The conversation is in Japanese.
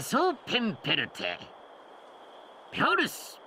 ソペンペルテ。ピョルス。